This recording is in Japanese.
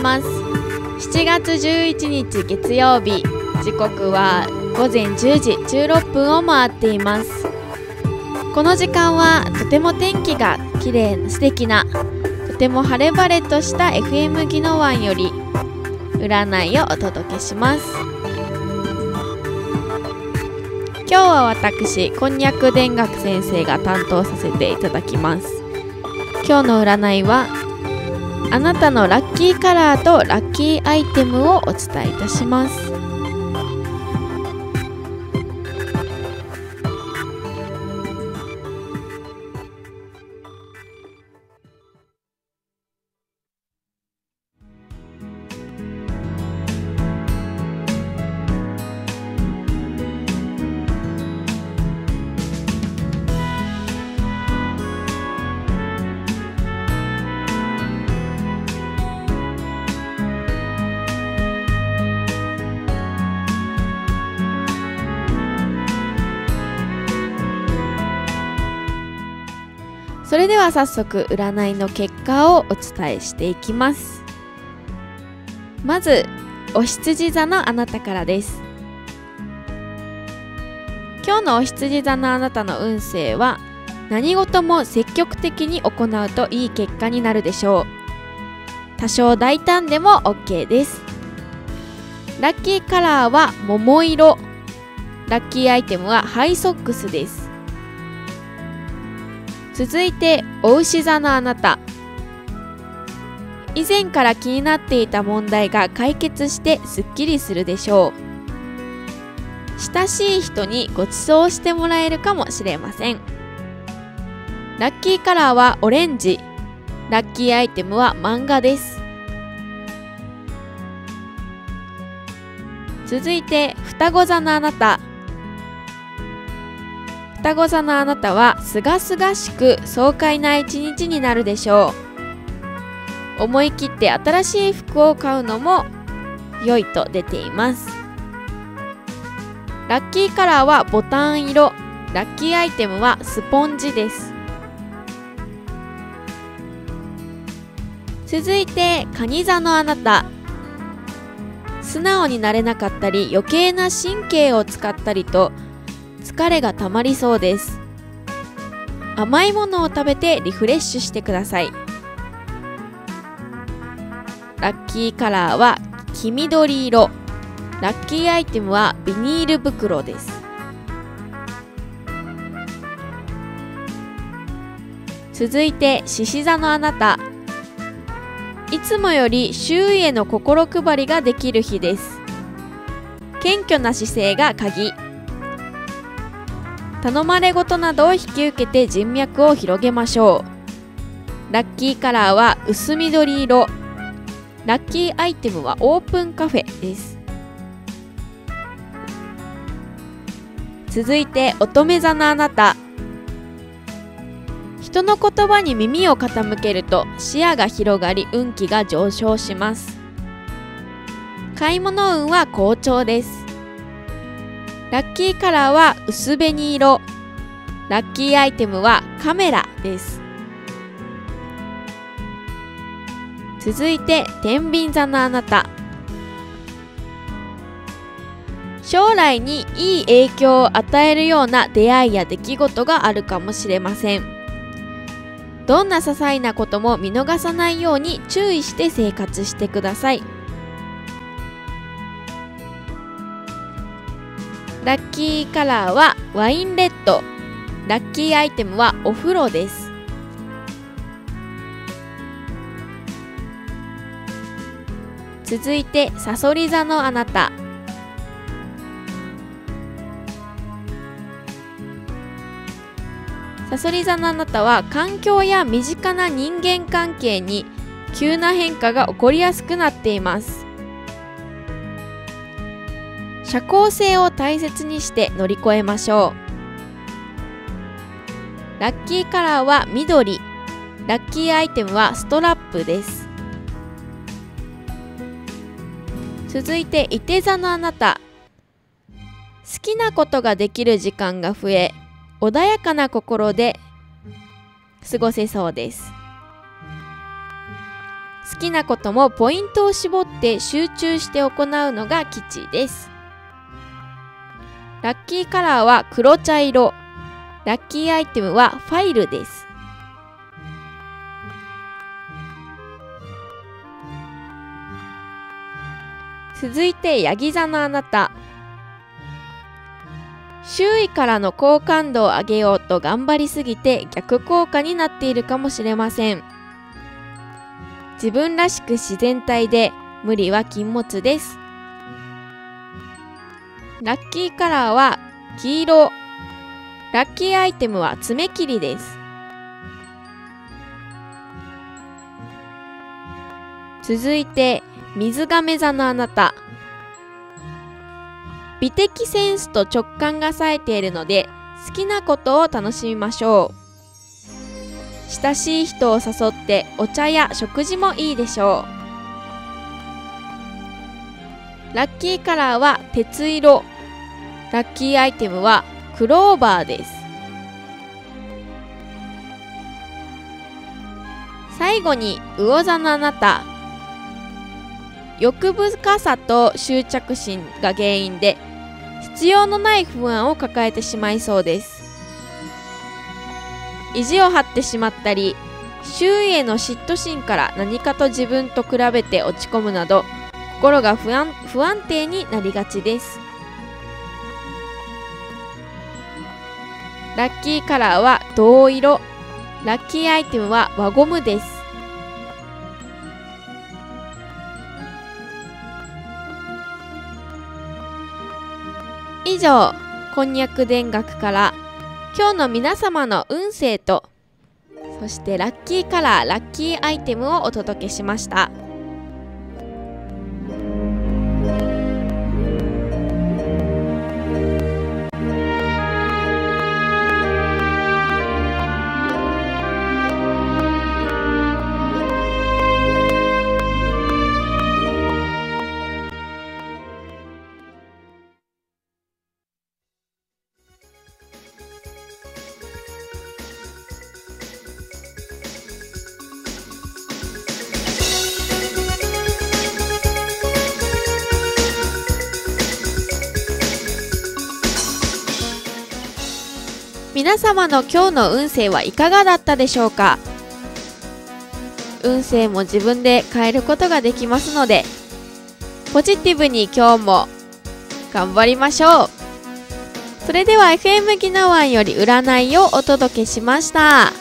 ます。7月11日月曜日。時刻は午前10時。16分を回っています。この時間はとても天気が綺麗な素敵なとても晴れ晴れとした FM 宜野湾より占いをお届けします。今日は私こんにゃく田楽先生が担当させていただきます。今日の占いはあなたのラッキーカラーとラッキーアイテムをお伝えいたします。それでは早速占いの結果をお伝えしていきます。まずお羊座のあなたからです。今日のお羊座のあなたの運勢は何事も積極的に行うといい結果になるでしょう。多少大胆でも OK です。ラッキーカラーは桃色。ラッキーアイテムはハイソックスです。続いてお牛座のあなた。以前から気になっていた問題が解決してすっきりするでしょう。親しい人にご馳走してもらえるかもしれません。ラッキーカラーはオレンジ。ラッキーアイテムは漫画です。続いて双子座のあなた。双子座のあなたはすがすがしく爽快な一日になるでしょう。思い切って新しい服を買うのも良いと出ています。ラッキーカラーはボタン色。ラッキーアイテムはスポンジです。続いて蟹座のあなた。素直になれなかったり余計な神経を使ったりと疲れがたまりそうです。甘いものを食べてリフレッシュしてください。ラッキーカラーは黄緑色。ラッキーアイテムはビニール袋です。続いて獅子座のあなた。いつもより周囲への心配りができる日です。謙虚な姿勢が鍵。頼まれ事などを引き受けて人脈を広げましょう。ラッキーカラーは薄緑色。ラッキーアイテムはオープンカフェです。続いて乙女座のあなた。人の言葉に耳を傾けると視野が広がり運気が上昇します。買い物運は好調です。ラッキーカラーは薄紅色。ラッキーアイテムはカメラです。続いて天秤座のあなた。将来にいい影響を与えるような出会いや出来事があるかもしれません。どんな些細なことも見逃さないように注意して生活してください。ラッキーカラーはワインレッド。ラッキーアイテムはお風呂です。続いてさそり座のあなた。さそり座のあなたは環境や身近な人間関係に急な変化が起こりやすくなっています。社交性を大切にして乗り越えましょう。ラッキーカラーは緑。ラッキーアイテムはストラップです。続いていて座のあなた。好きなことができる時間が増え穏やかな心で過ごせそうです。好きなこともポイントを絞って集中して行うのが吉です。ラッキーカラーは黒茶色。ラッキーアイテムはファイルです。続いてヤギ座のあなた。周囲からの好感度を上げようと頑張りすぎて逆効果になっているかもしれません。自分らしく自然体で無理は禁物です。ラッキーカラーは黄色。ラッキーアイテムは爪切りです。続いて水亀座のあなた。美的センスと直感が冴えているので好きなことを楽しみましょう。親しい人を誘ってお茶や食事もいいでしょう。ラッキーカラーは鉄色。ラッキーアイテムはクローバーです。最後に魚座のあなた。欲深さと執着心が原因で必要のない不安を抱えてしまいそうです。意地を張ってしまったり周囲への嫉妬心から何かと自分と比べて落ち込むなど心が不安不安定になりがちです。ラッキーカラーは銅色ラッキーアイテムは輪ゴムです以上こんにゃく田楽から今日の皆様の運勢とそしてラッキーカラーラッキーアイテムをお届けしました。皆様の今日の運勢はいかがだったでしょうか？運勢も自分で変えることができますのでポジティブに今日も頑張りましょうそれでは FM ギナワンより占いをお届けしました。